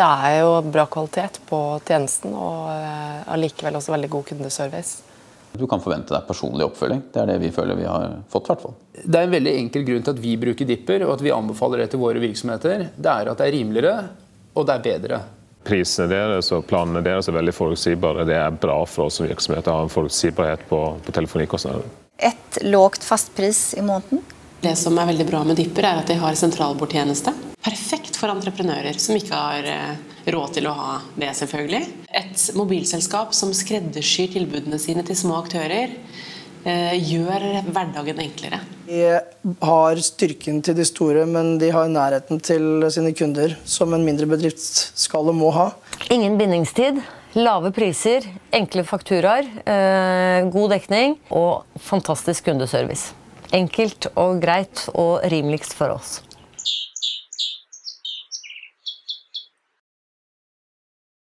det er jo bra kvalitet på tjenesten og eh, allikevel også veldig god kundeservice. Du kan forvente deg personlig oppfølging. Det er det vi føler vi har fått. Hvertfall. Det er en veldig enkel grunn til at vi bruker Dipper og at vi anbefaler det til våre virksomheter. Det er at det er rimeligere og det er bedre. Prisene deres og planene deres er veldig forutsigbare. Det er bra for oss som virksomhet å ha en forutsigbarhet på, på telefonikostnader. Et lågt fastpris i måneden. Det som er veldig bra med Dipper, er at de har sentralbordtjeneste. Perfekt for entreprenører som ikke har eh, råd til å ha det, selvfølgelig. Et mobilselskap som skreddersyr tilbudene sine til små aktører, eh, gjør hverdagen enklere. De har styrken til de store, men de har nærheten til sine kunder, som en mindre bedrift skal og må ha. Ingen bindingstid, lave priser, enkle fakturaer, eh, god dekning og fantastisk kundeservice. Enkelt og greit og rimeligst for oss.